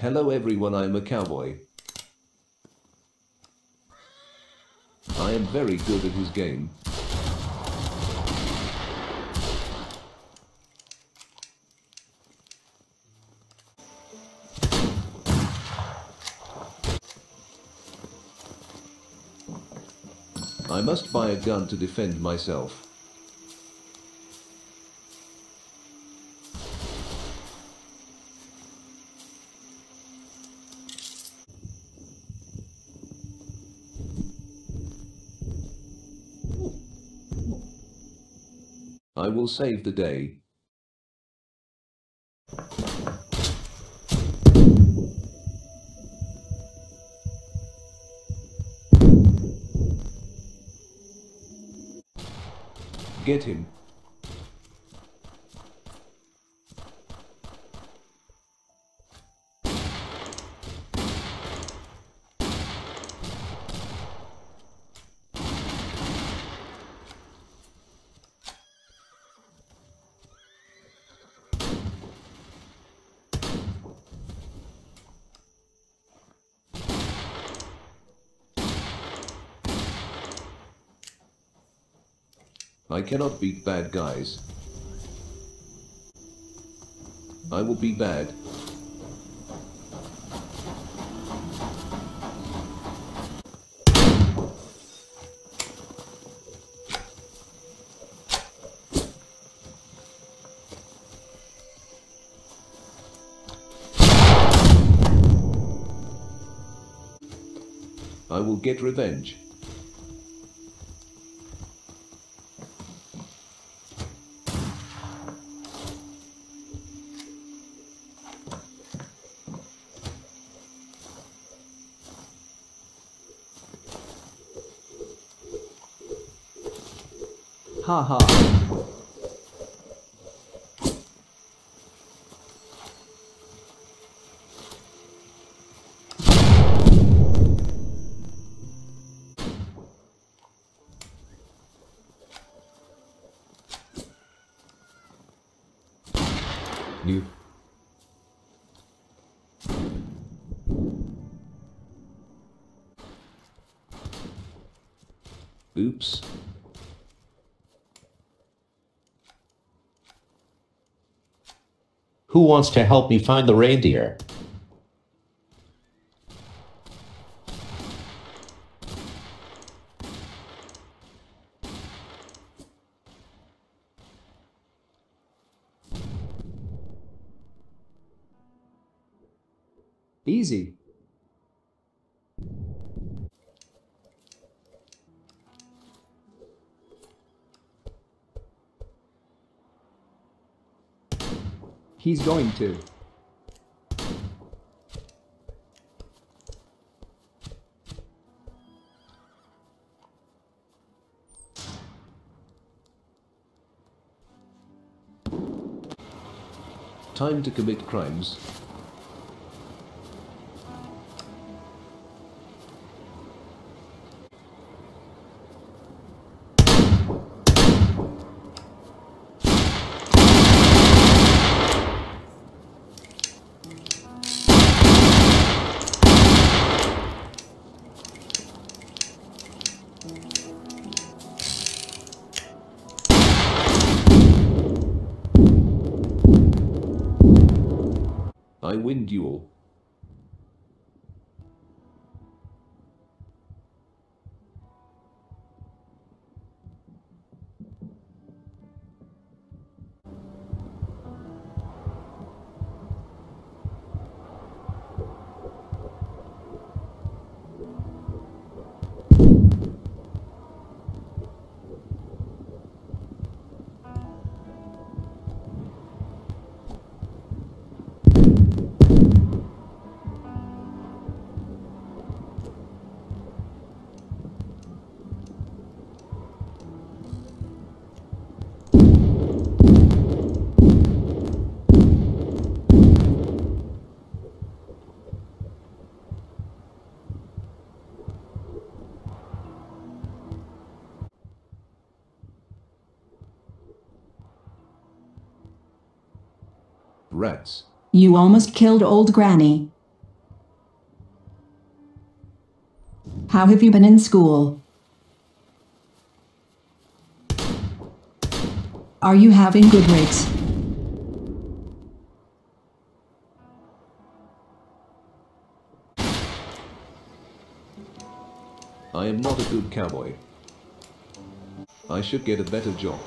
Hello everyone, I'm a cowboy. I am very good at his game. I must buy a gun to defend myself. I will save the day. Get him. I cannot beat bad guys. I will be bad. I will get revenge. Ha ha. Oops. Who wants to help me find the reindeer? Easy. He's going to. Time to commit crimes. I win duel. You almost killed old Granny. How have you been in school? Are you having good grades? I am not a good cowboy. I should get a better job.